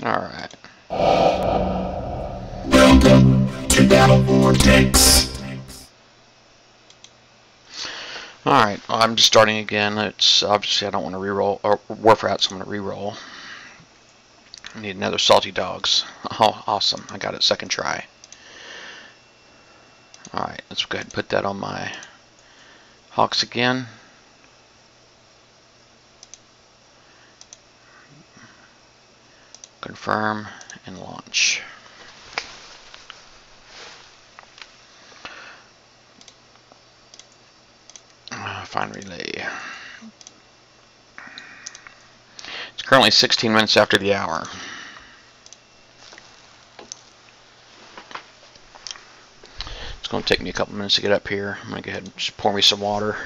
Alright. Welcome to Battle Vortex. Alright, well, I'm just starting again. It's obviously I don't want to reroll or warfare out, so I'm gonna reroll. I need another salty dogs. Oh, awesome. I got it second try. Alright, let's go ahead and put that on my hawks again. Confirm and launch. Uh, Find relay. It's currently 16 minutes after the hour. It's going to take me a couple minutes to get up here. I'm going to go ahead and just pour me some water.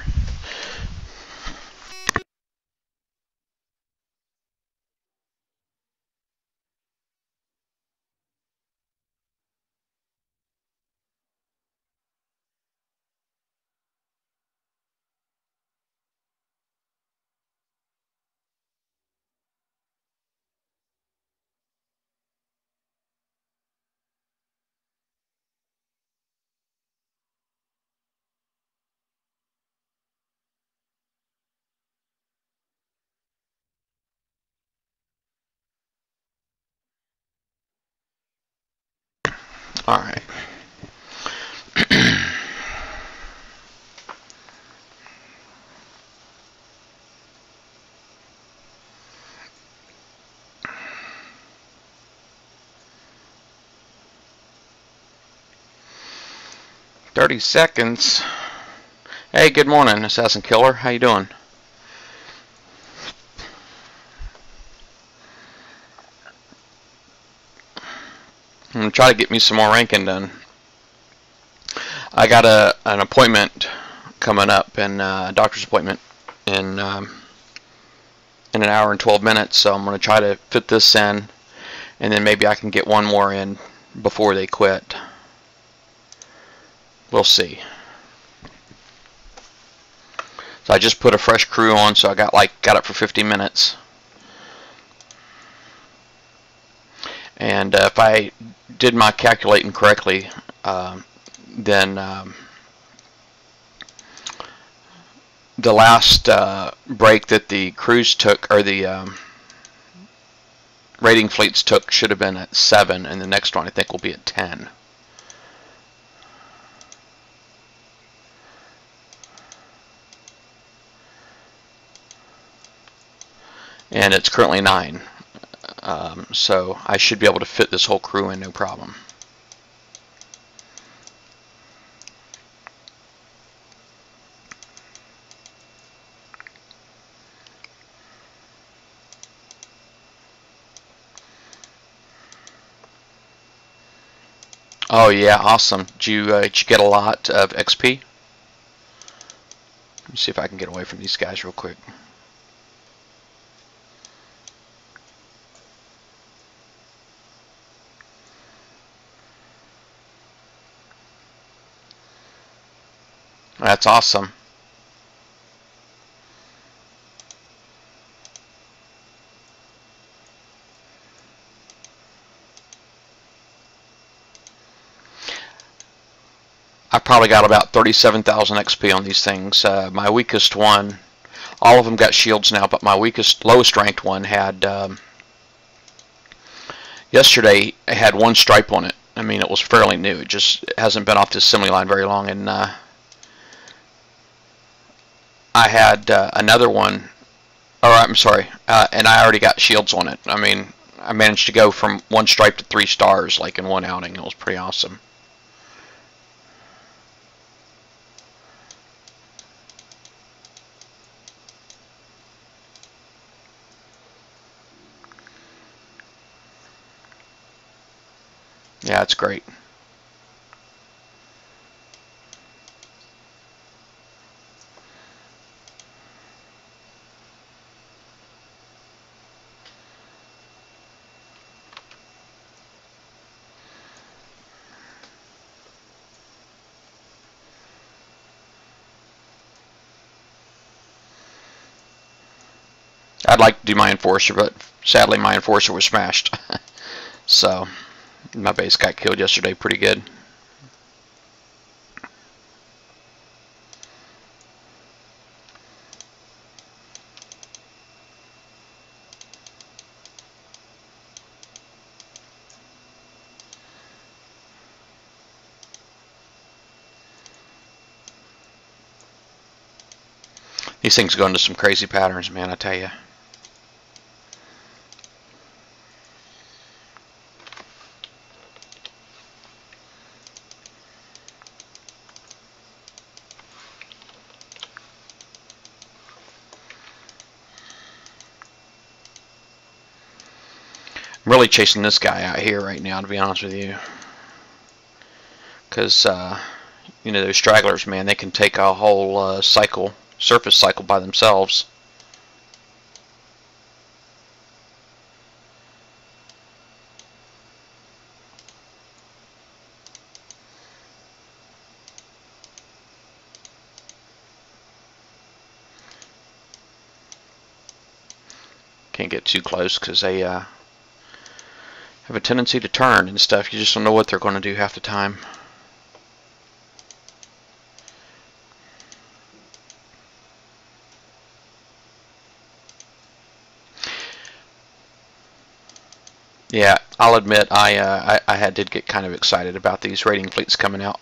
All right. Thirty seconds. Hey, good morning, Assassin Killer. How you doing? Try to get me some more ranking done. I got a an appointment coming up, and uh, a doctor's appointment in um, in an hour and 12 minutes. So I'm gonna try to fit this in, and then maybe I can get one more in before they quit. We'll see. So I just put a fresh crew on, so I got like got it for 50 minutes. And uh, if I did my calculating correctly, uh, then um, the last uh, break that the crews took, or the um, raiding fleets took, should have been at 7, and the next one I think will be at 10. And it's currently 9. Um, so I should be able to fit this whole crew in no problem. Oh yeah, awesome. Did you, uh, did you get a lot of XP? Let me see if I can get away from these guys real quick. That's awesome. I probably got about 37,000 XP on these things. Uh, my weakest one, all of them got shields now, but my weakest, lowest ranked one had, um, yesterday, it had one stripe on it. I mean, it was fairly new. It just hasn't been off the assembly line very long, and uh, I had uh, another one, or I'm sorry, uh, and I already got shields on it. I mean, I managed to go from one stripe to three stars like in one outing. It was pretty awesome. Yeah, it's great. I'd like to do my Enforcer, but sadly my Enforcer was smashed. So my base got killed yesterday pretty good. These things go into some crazy patterns, man, I tell you. Really chasing this guy out here right now, to be honest with you. Because, uh, you know, those stragglers, man, they can take a whole uh, cycle, surface cycle by themselves. Can't get too close because they uh, have a tendency to turn and stuff. You just don't know what they're going to do half the time. Yeah, I'll admit I, uh, I I had did get kind of excited about these raiding fleets coming out.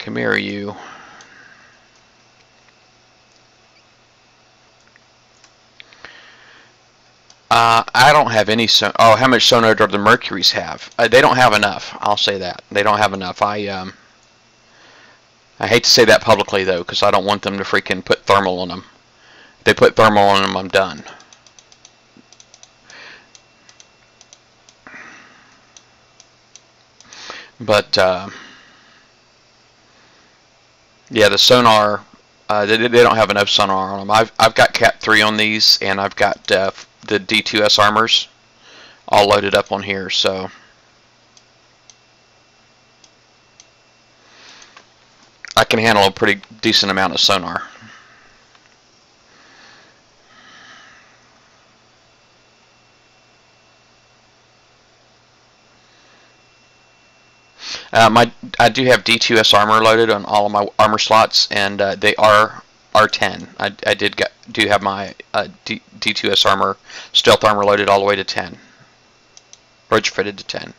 Come here, you. Uh, I don't have any so. Oh, how much sonar do the Mercuries have? Uh, they don't have enough. I'll say that they don't have enough. I um. I hate to say that publicly though, because I don't want them to freaking put thermal on them. If they put thermal on them, I'm done. But uh, yeah, the sonar. Uh, they, they don't have enough sonar on them. I've I've got Cat three on these, and I've got uh, the D2S armors all loaded up on here. So I can handle a pretty decent amount of sonar. Uh, my I do have D2S armor loaded on all of my armor slots, and uh, they are R10. I, I did get, do you have my uh, D, D2S armor, stealth armor loaded all the way to 10. Bridge fitted to 10.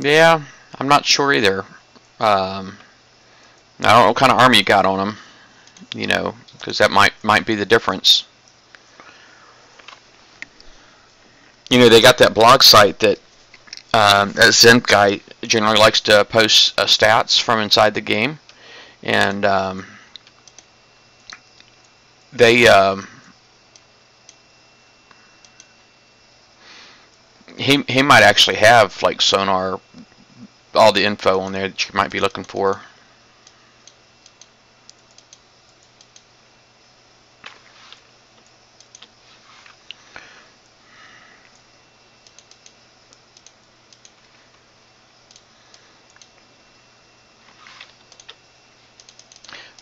Yeah, I'm not sure either. Um, I don't know what kind of army you got on them, you know, because that might might be the difference. You know, they got that blog site that um, that Zen guy generally likes to post uh, stats from inside the game, and um, they um, he he might actually have like sonar, all the info on there that you might be looking for.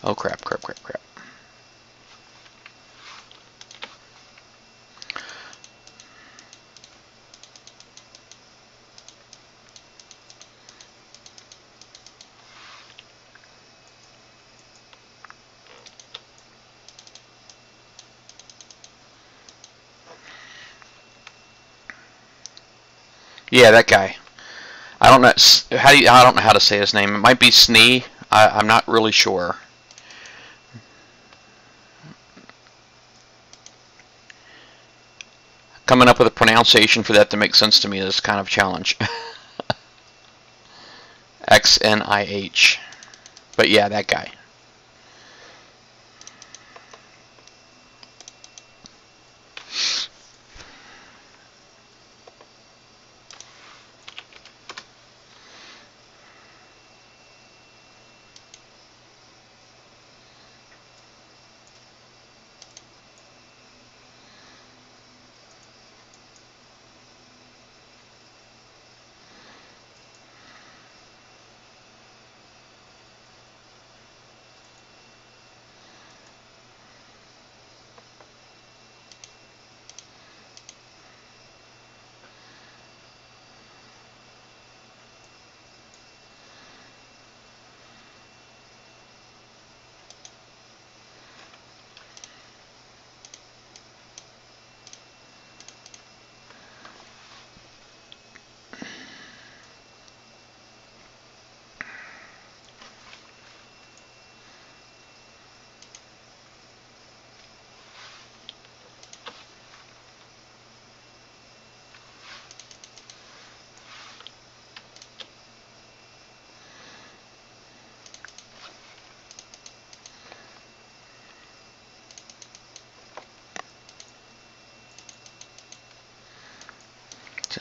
Oh crap, crap, crap, crap. Yeah, that guy. I don't know how do you, I don't know how to say his name. It might be Snee. I, I'm not really sure. Coming up with a pronunciation for that to make sense to me is kind of a challenge. X N I H. But yeah, that guy.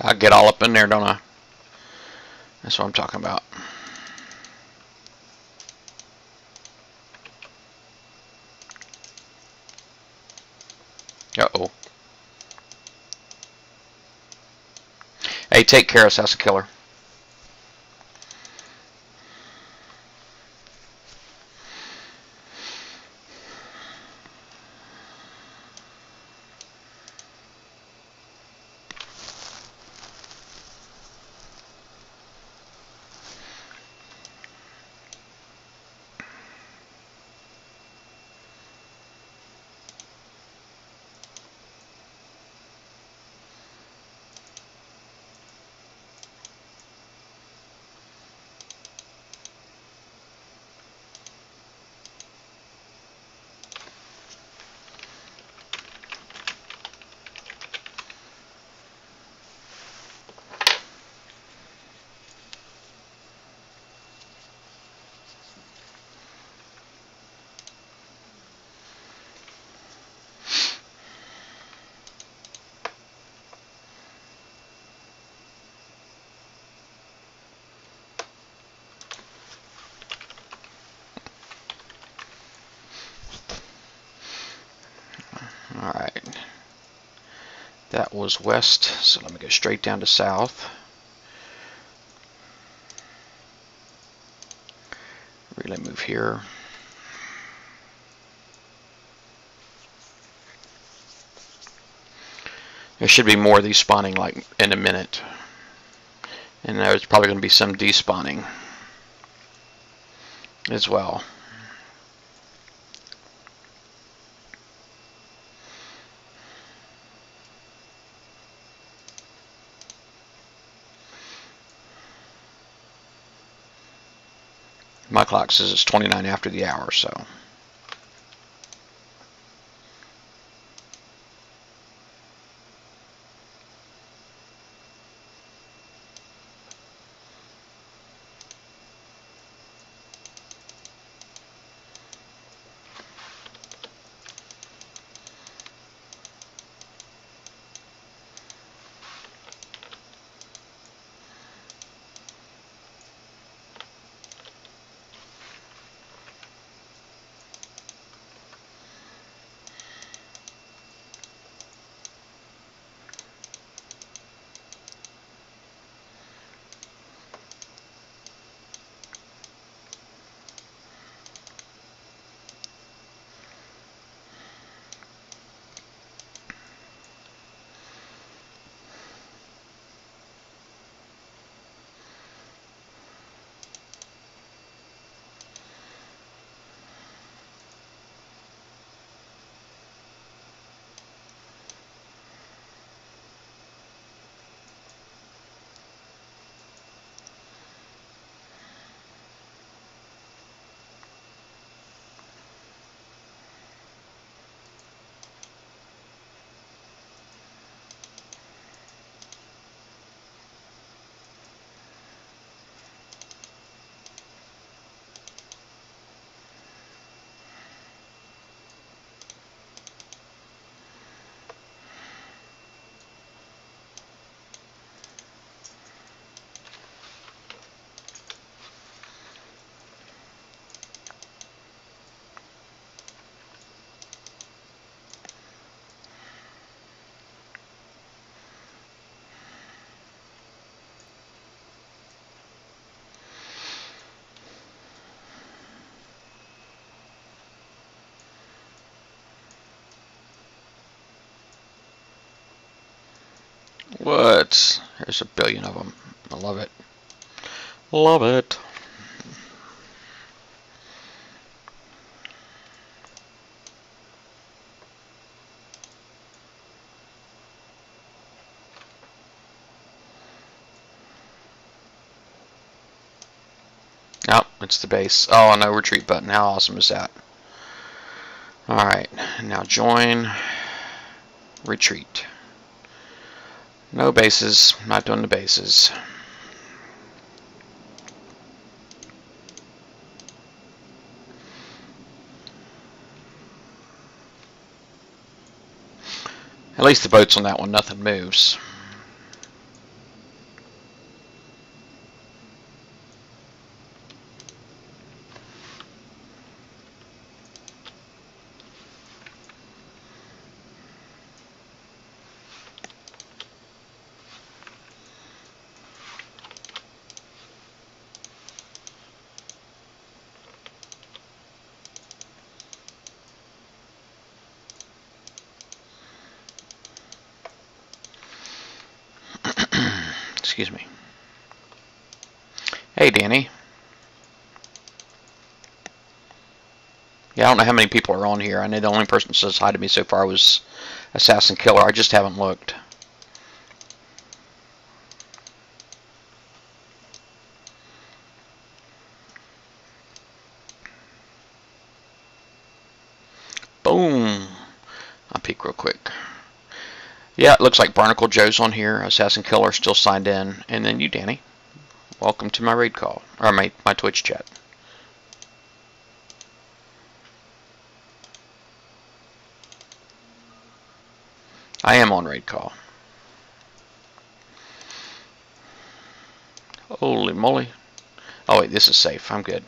I get all up in there, don't I? That's what I'm talking about. Uh-oh. Hey, take care of Sasa Killer. Alright. That was west, so let me go straight down to south. Relay move here. There should be more of these spawning like in a minute. And there's probably going to be some despawning as well. My clock says it's 29 after the hour, so. What? There's a billion of them. I love it. Love it. Oh, it's the base. Oh, no retreat button. How awesome is that? Alright, now join, retreat. No bases, not doing the bases. At least the boats on that one, nothing moves. Excuse me. Hey, Danny. Yeah, I don't know how many people are on here. I know the only person that says hi to me so far was Assassin Killer. I just haven't looked. Boom. I'll peek real quick. Yeah, it looks like Barnacle Joe's on here. Assassin Killer still signed in. And then you, Danny. Welcome to my RaidCall. Or my, my Twitch chat. I am on RaidCall. Holy moly. Oh wait, this is safe. I'm good.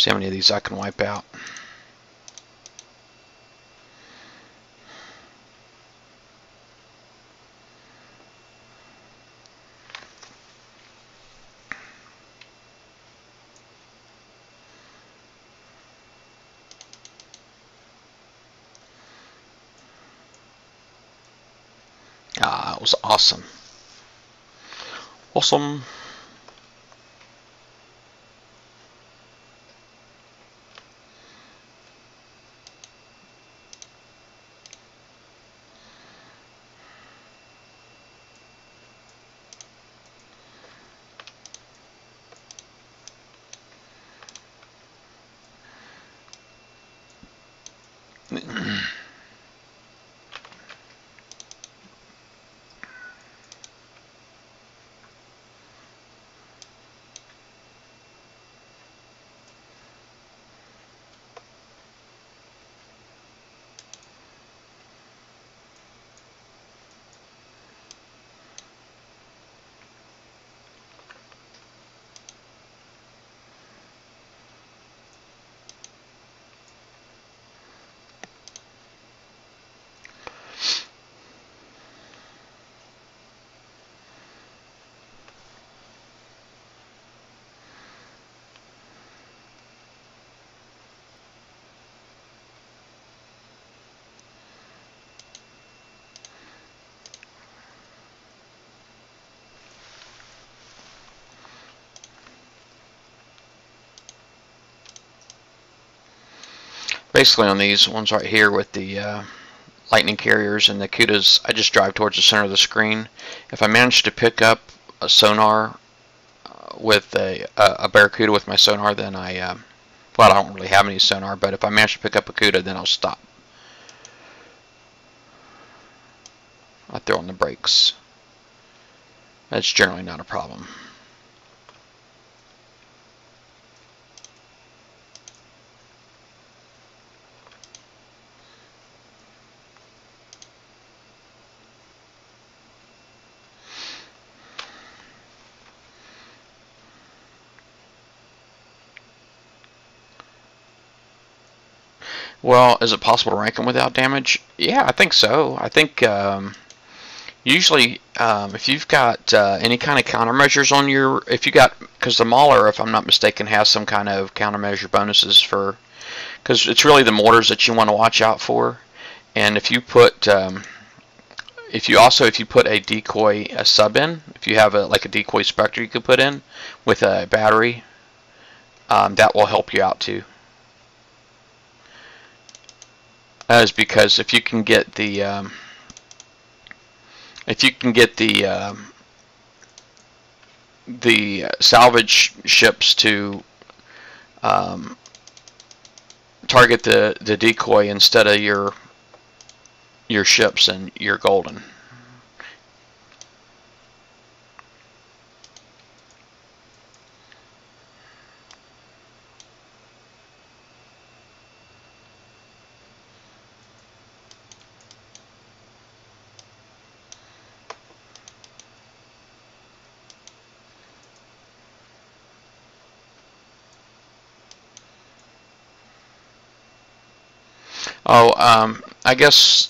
See how many of these I can wipe out. Ah, it was awesome. Awesome. Basically on these ones right here with the uh, lightning carriers and the Cudas, I just drive towards the center of the screen. If I manage to pick up a sonar uh, with a, a, a Barracuda with my sonar, then I, uh, well, I don't really have any sonar, but if I manage to pick up a Cuda, then I'll stop. I throw on the brakes. That's generally not a problem. Well, is it possible to rank them without damage? Yeah, I think so. I think um, usually um, if you've got uh, any kind of countermeasures on your, if you got, because the Mauler, if I'm not mistaken, has some kind of countermeasure bonuses for, because it's really the mortars that you want to watch out for. And if you put, um, if you also, if you put a decoy a sub in, if you have a like a decoy Spectre you could put in with a battery, um, that will help you out too. Is because if you can get the um, if you can get the um, the salvage ships to um, target the the decoy instead of your your ships and you're golden. Oh, um, I guess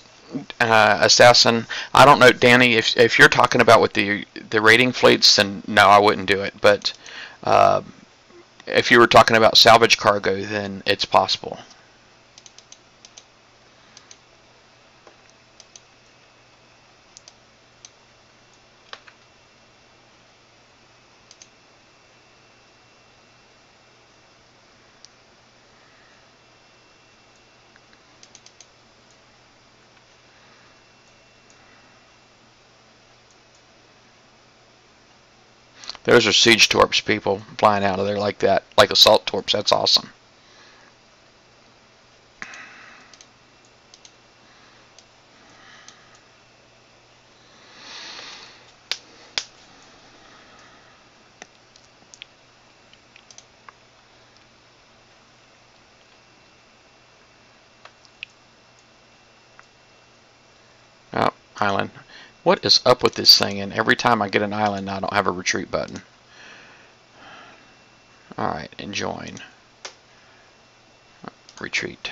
uh, assassin. I don't know, Danny. If if you're talking about with the the raiding fleets, then no, I wouldn't do it. But uh, if you were talking about salvage cargo, then it's possible. Those are siege torps, people flying out of there like that, like assault torps. That's awesome. Oh, island. What is up with this thing? And every time I get an island, I don't have a retreat button. Alright, and join. Retreat.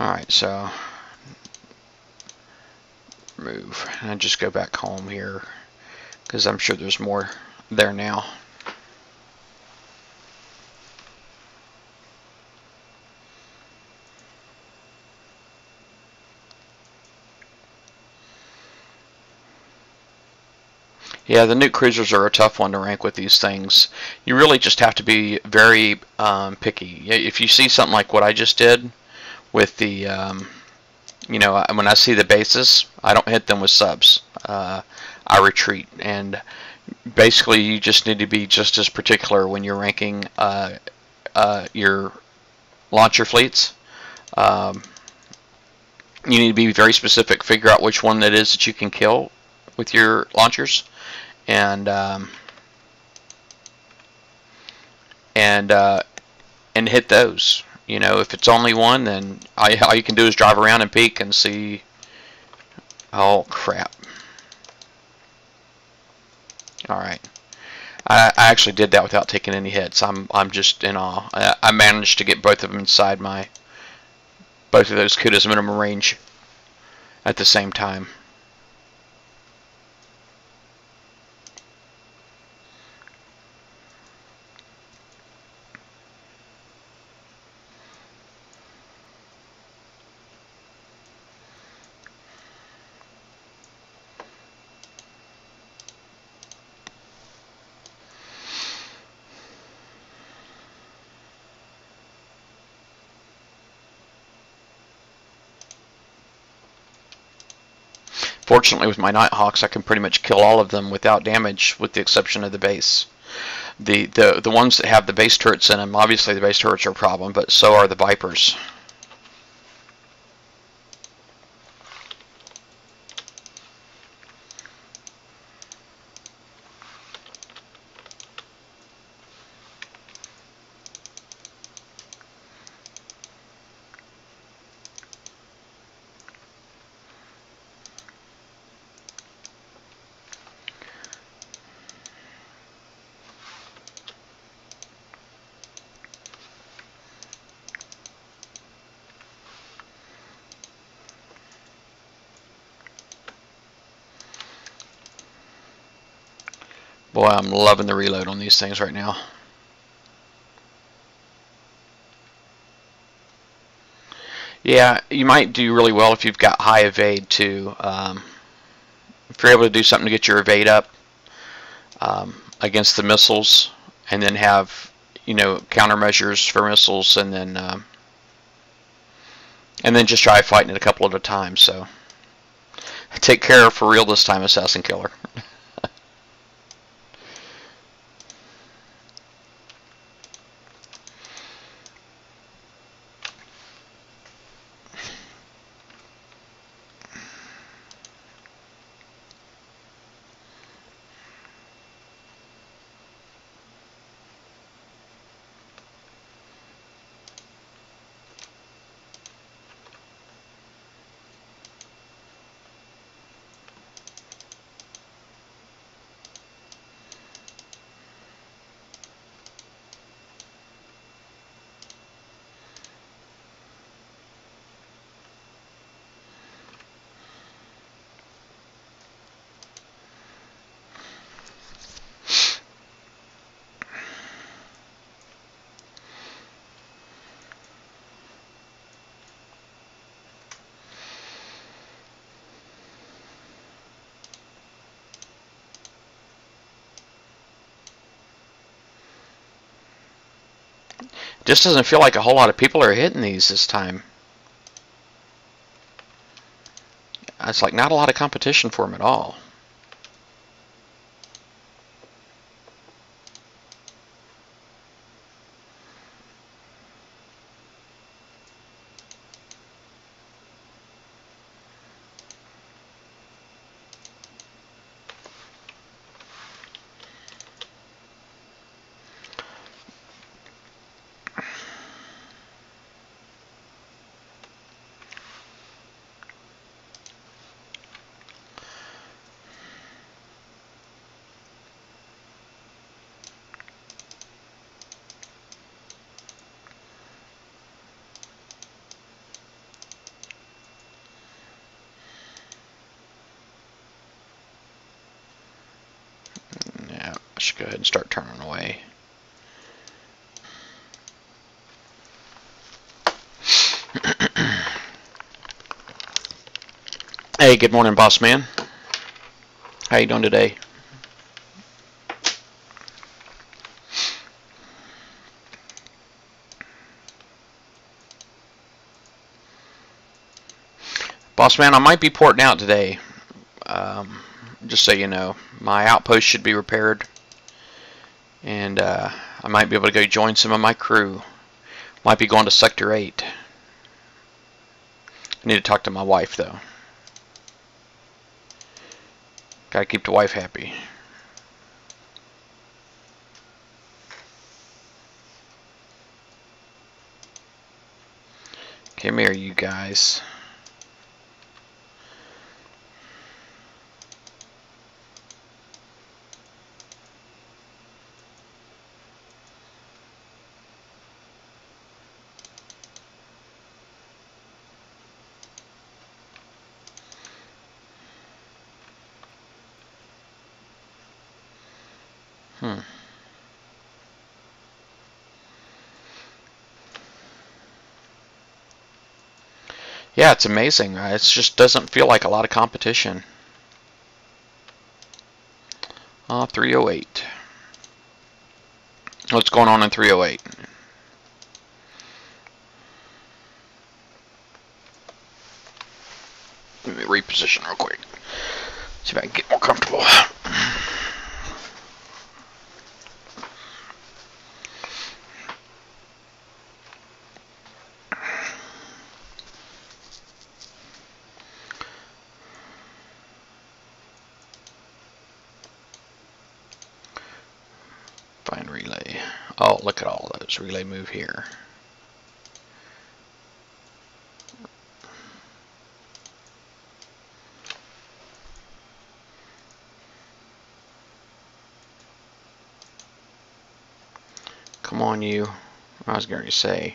Alright, so move. And just go back home here because I'm sure there's more there now. Yeah, the nuke cruisers are a tough one to rank with these things. You really just have to be very um, picky. If you see something like what I just did with the, um, you know, when I see the bases, I don't hit them with subs. Uh, I retreat. And basically, you just need to be just as particular when you're ranking uh, uh, your launcher fleets. Um, you need to be very specific, figure out which one that is that you can kill with your launchers and um, and uh, and hit those. You know, if it's only one, then all you, all you can do is drive around and peek and see. Oh crap! All right, I, I actually did that without taking any hits. I'm I'm just in awe. I, I managed to get both of them inside my both of those Cudas minimum range at the same time. Fortunately, with my Nighthawks, I can pretty much kill all of them without damage, with the exception of the base. The, the, the ones that have the base turrets in them, obviously the base turrets are a problem, but so are the Vipers. Boy, I'm loving the reload on these things right now. Yeah, you might do really well if you've got high evade too. Um, if you're able to do something to get your evade up um, against the missiles, and then have you know countermeasures for missiles, and then um, and then just try fighting it a couple at a time. So take care for real this time, Assassin Killer. Just doesn't feel like a whole lot of people are hitting these this time. It's like not a lot of competition for them at all. Yeah, I should go ahead and start turning away. Hey, good morning, boss man. How you doing today? Boss man, I might be porting out today. Um, just so you know, my outpost should be repaired, and uh, I might be able to go join some of my crew. Might be going to Sector 8. I need to talk to my wife though. Gotta keep the wife happy. Come here, you guys. Yeah, it's amazing. Uh, It just doesn't feel like a lot of competition. Uh, 308. What's going on in 308? Let me reposition real quick. See if I can get more comfortable. Find relay. Oh, look at all those. Relay move here. Come on, you. I was going to say.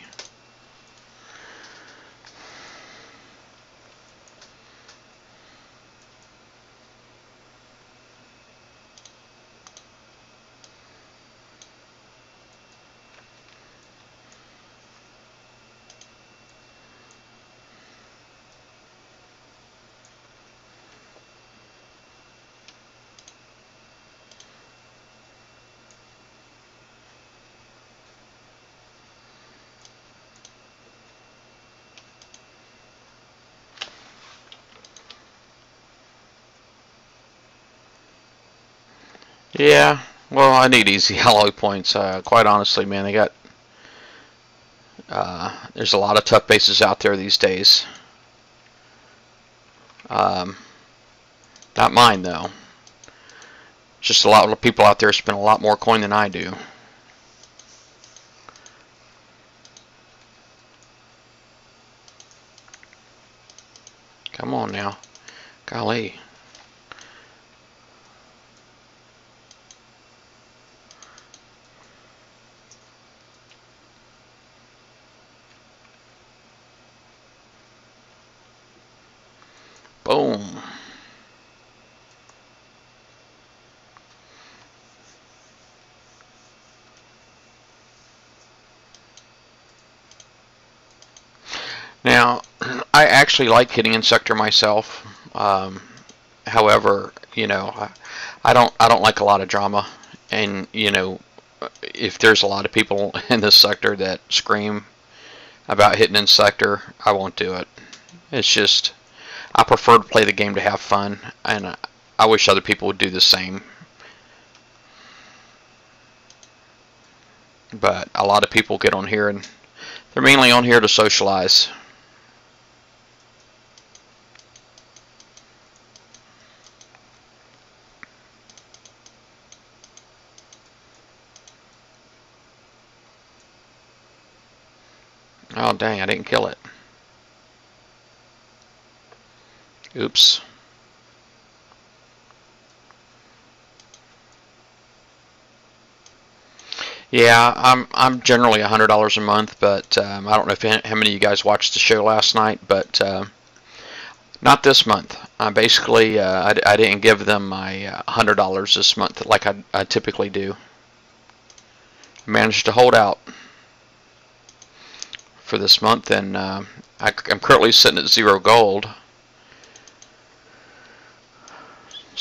Yeah, well, I need easy alloy points. Uh, quite honestly, man, they got. Uh, there's a lot of tough bases out there these days. Um, not mine though. Just a lot of people out there spend a lot more coin than I do. Come on now, golly. Boom. Now, I actually like hitting in sector myself. Um, however, you know, I, I don't I don't like a lot of drama, and you know, if there's a lot of people in this sector that scream about hitting in sector, I won't do it. It's just I prefer to play the game to have fun, and uh, I wish other people would do the same. But a lot of people get on here and they're mainly on here to socialize. Oh dang, I didn't kill it. Oops. Yeah, I'm I'm generally hundred dollars a month, but um, I don't know if how many of you guys watched the show last night, but uh, not this month. I basically uh, I, I didn't give them my uh, hundred dollars this month like I, I typically do. I managed to hold out for this month, and uh, I, I'm currently sitting at zero gold.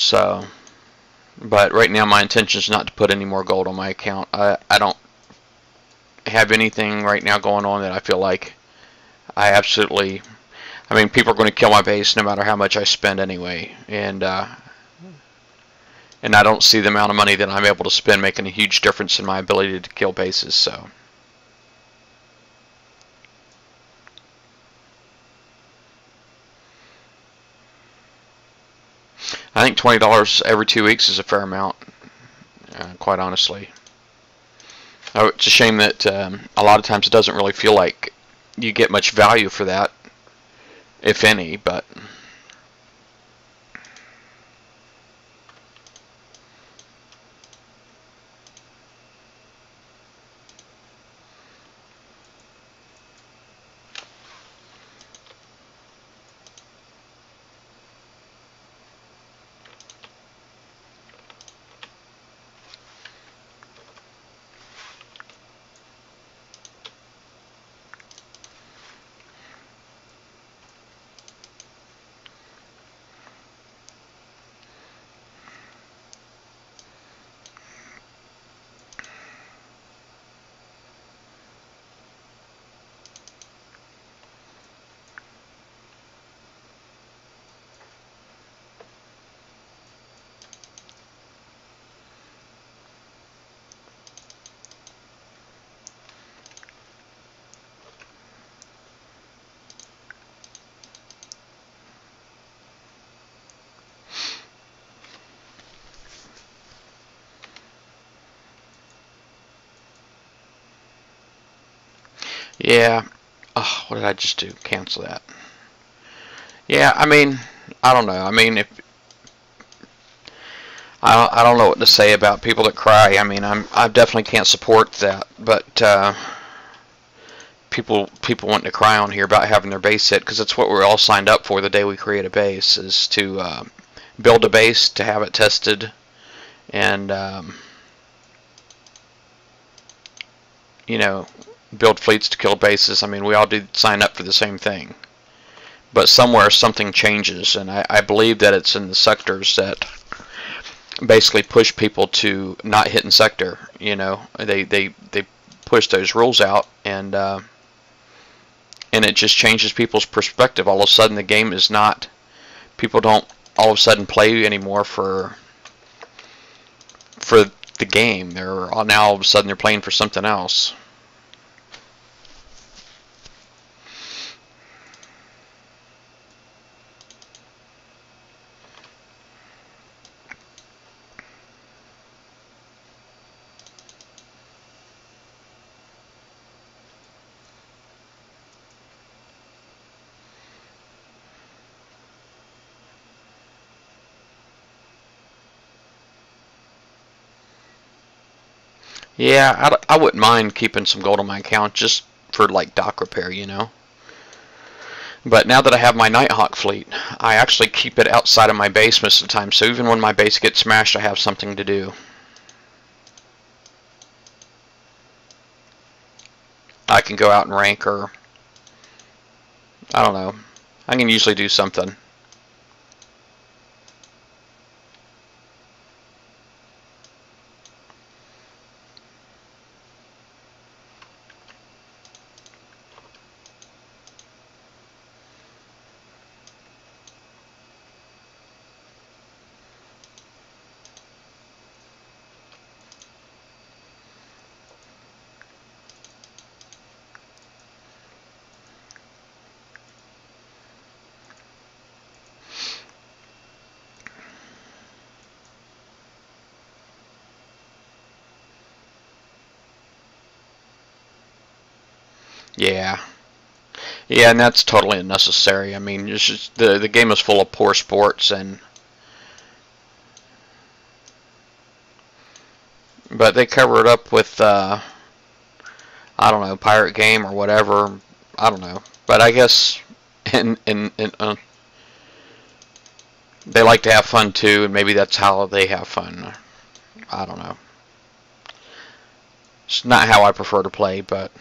So, but right now my intention is not to put any more gold on my account. I, I don't have anything right now going on that I feel like I absolutely, I mean, people are going to kill my base no matter how much I spend anyway. And, uh, and I don't see the amount of money that I'm able to spend making a huge difference in my ability to kill bases, so. Twenty dollars every two weeks is a fair amount, uh, quite honestly. Oh, it's a shame that um, a lot of times it doesn't really feel like you get much value for that, if any. But Yeah. Oh, what did I just do? Cancel that. Yeah, I mean, I don't know. I mean, if I I don't know what to say about people that cry. I mean, I'm I definitely can't support that, but uh, people people want to cry on here about having their base hit because that's what we're all signed up for the day we create a base is to uh, build a base to have it tested and um, you know build fleets to kill bases. I mean, we all did sign up for the same thing. But somewhere something changes, and I, I believe that it's in the sectors that basically push people to not hit in sector. You know, they they they push those rules out, and uh, and it just changes people's perspective. All of a sudden, the game is not. People don't all of a sudden play anymore for for the game. They're now all of a sudden they're playing for something else. Yeah, I, I wouldn't mind keeping some gold on my account just for like dock repair, you know. But now that I have my Nighthawk fleet, I actually keep it outside of my base most of the time. So even when my base gets smashed, I have something to do. I can go out and rank or I don't know. I can usually do something. Yeah. Yeah, and that's totally unnecessary. I mean, it's just the the game is full of poor sports and but they cover it up with uh I don't know, pirate game or whatever. I don't know. But I guess in in, in uh, they like to have fun too, and maybe that's how they have fun. I don't know. It's not how I prefer to play, but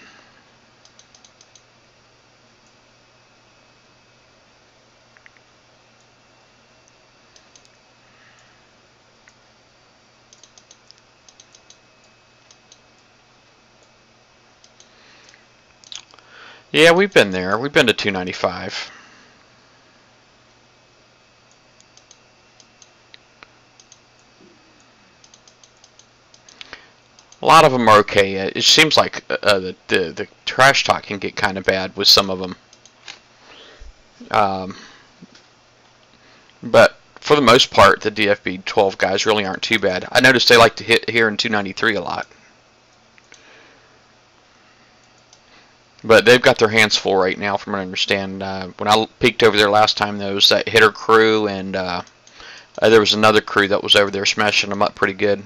Yeah, we've been there. We've been to 295. A lot of them are okay. It seems like uh, uh, the, the the trash talk can get kind of bad with some of them. Um, but for the most part, the DFB 12 guys really aren't too bad. I noticed they like to hit here in 293 a lot. But they've got their hands full right now, from what I understand. Uh, when I peeked over there last time, there was that hitter crew, and uh, uh, there was another crew that was over there smashing them up pretty good.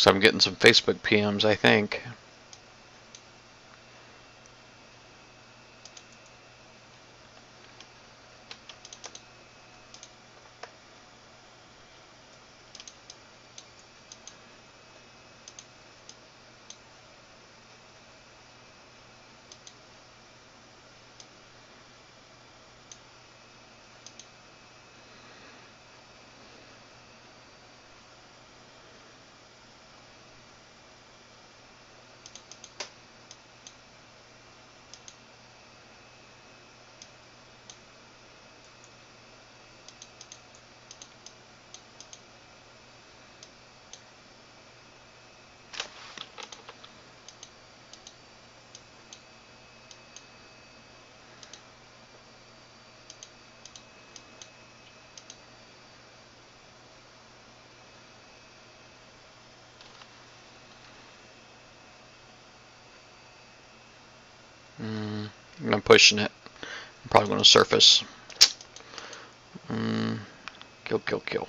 So I'm getting some Facebook PMs, I think. Mm, I'm pushing it. I'm probably going to surface. Mm, kill, kill, kill.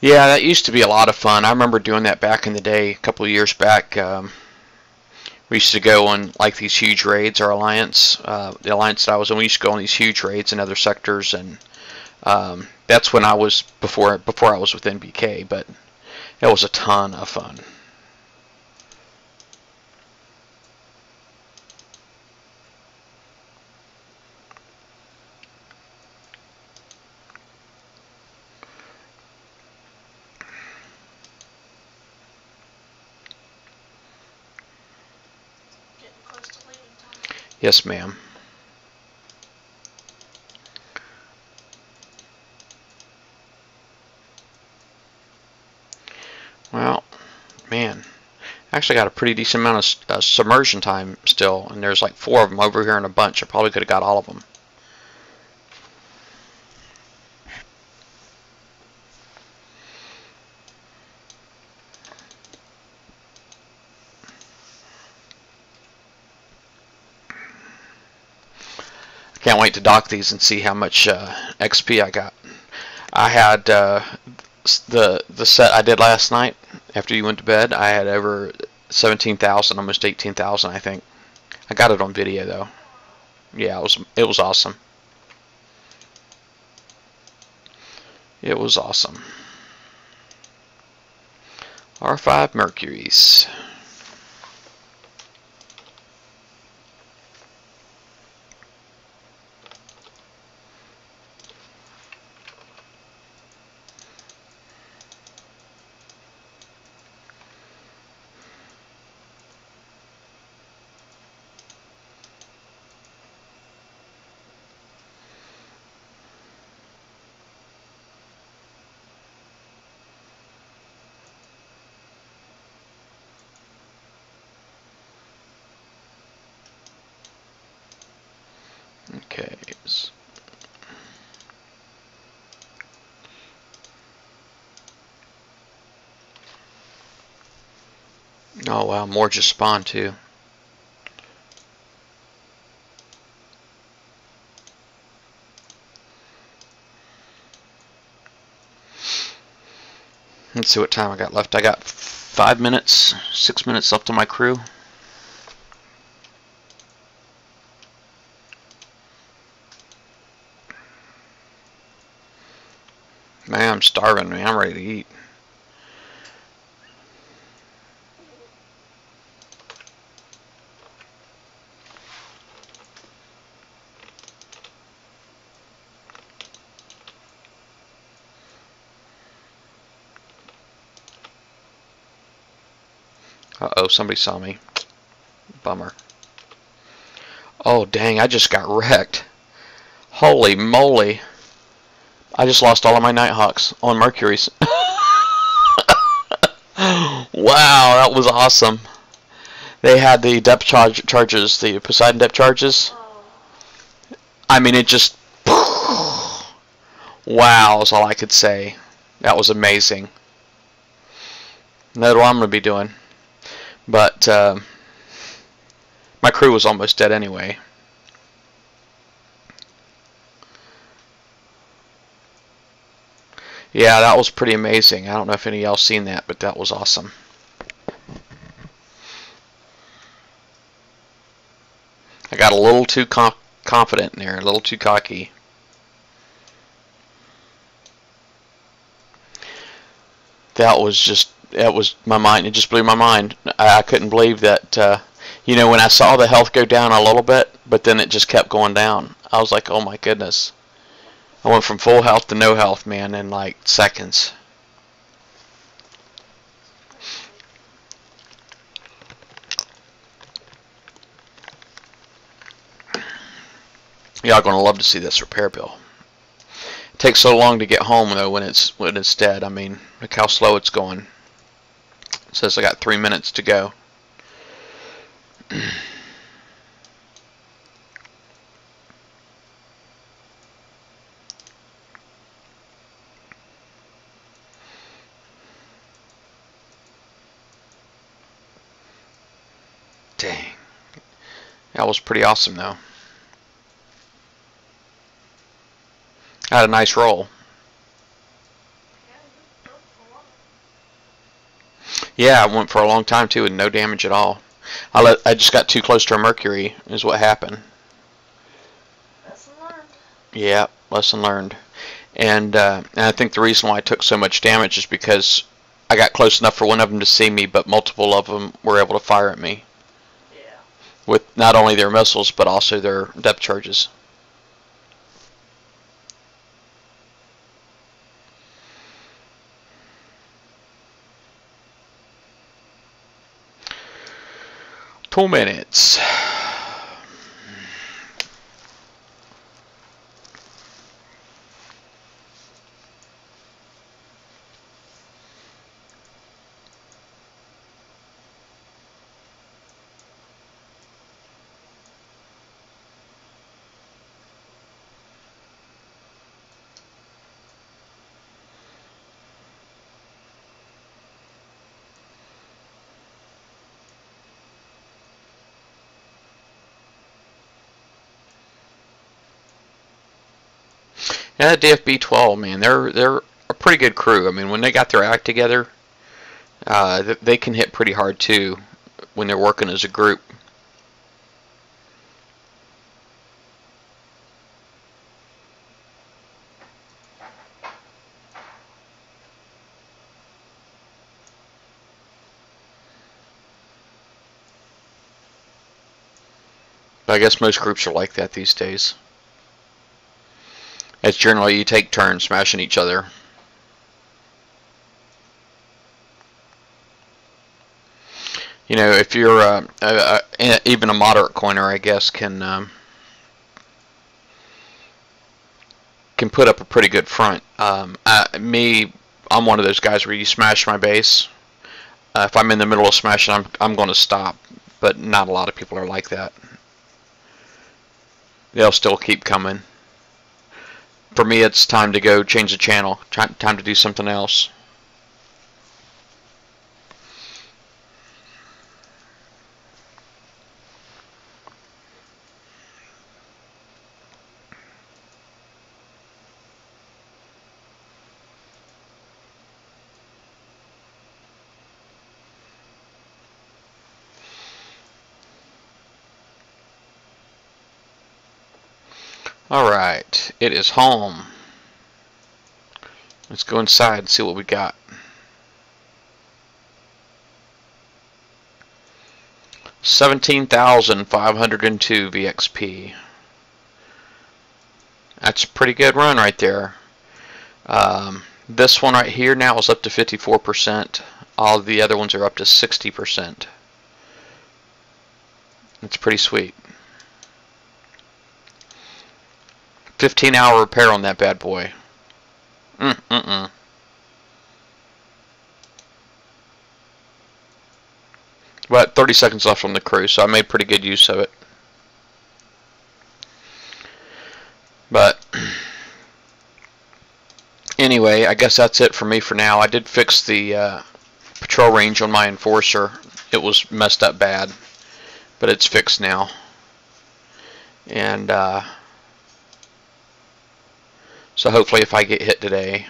Yeah, that used to be a lot of fun. I remember doing that back in the day, a couple years back. Um, we used to go on like these huge raids. Our alliance, uh, the alliance that I was in, we used to go on these huge raids in other sectors, and um, that's when I was before before I was with NBK. But it was a ton of fun. Yes, ma'am. Well, man, actually got a pretty decent amount of uh, submersion time still, and there's like four of them over here in a bunch. I probably could have got all of them. Dock these and see how much uh, XP I got. I had uh, the the set I did last night after you went to bed, I had over seventeen thousand, almost eighteen thousand, I think. I got it on video though. Yeah, it was it was awesome. It was awesome. R5 Mercuries. Okay. s- Oh wow, more just spawned too. Let's see what time I got left. I got five minutes, six minutes left on my crew. Man, I'm starving, man. I'm ready to eat. Uh-oh, somebody saw me. Bummer. Oh, dang, I just got wrecked. Holy moly. I just lost all of my Nighthawks on Mercury's. wow, that was awesome. They had the depth charge charges, the Poseidon depth charges. I mean, it just. Wow, is all I could say. That was amazing. That's what I'm going to be doing. But uh, my crew was almost dead anyway. Yeah, that was pretty amazing. I don't know if any of y'all seen that, but that was awesome. I got a little too confident in there, a little too cocky. That was just, that was my mind. It just blew my mind. I, I couldn't believe that, uh, you know, when I saw the health go down a little bit, but then it just kept going down. I was like, oh my goodness. I went from full health to no health, man, in like seconds. Y'all gonna love to see this repair bill. It takes so long to get home though when it's when it's dead. I mean, look how slow it's going. Says I got three minutes to go. Dang. That was pretty awesome though. I had a nice roll. yeah, you broke for a while. Yeah, I went for a long time too with no damage at all. I let I just got too close to a mercury is what happened. Lesson learned. Yeah, lesson learned. And uh, and I think the reason why I took so much damage is because I got close enough for one of them to see me, but multiple of them were able to fire at me Yeah. with not only their missiles but also their depth charges. Two minutes. Yeah, DFB 12, man, they're they're a pretty good crew. I mean, when they got their act together, uh, they can hit pretty hard too when they're working as a group. I guess most groups are like that these days. It's generally you take turns smashing each other. You know, if you're uh, uh, uh, even a moderate coiner, I guess can um, can put up a pretty good front. Um, I, me, I'm one of those guys where you smash my base. Uh, if I'm in the middle of smashing, I'm I'm going to stop. But not a lot of people are like that. They'll still keep coming for me it's time to go change the channel time to do something else It is home. Let's go inside and see what we got. Seventeen thousand five hundred and two VXP. That's a pretty good run right there. Um, this one right here now is up to 54%. All the other ones are up to 60%. It's pretty sweet. 15 hour repair on that bad boy. Mm, mm, mm. But 30 seconds left on the cruise, so I made pretty good use of it. But anyway, I guess that's it for me for now. I did fix the uh, patrol range on my Enforcer. It was messed up bad, but it's fixed now. And uh, so hopefully if I get hit today,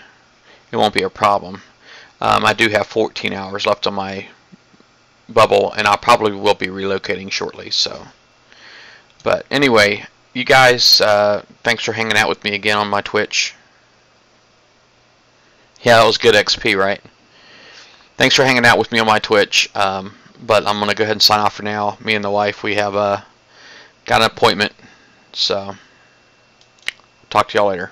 it won't be a problem. Um, I do have 14 hours left on my bubble, and I probably will be relocating shortly. So, But anyway, you guys, uh, thanks for hanging out with me again on my Twitch. Yeah, that was good XP, right? Thanks for hanging out with me on my Twitch. Um, but I'm going to go ahead and sign off for now. Me and the wife, we have uh, got an appointment. So, talk to y'all later.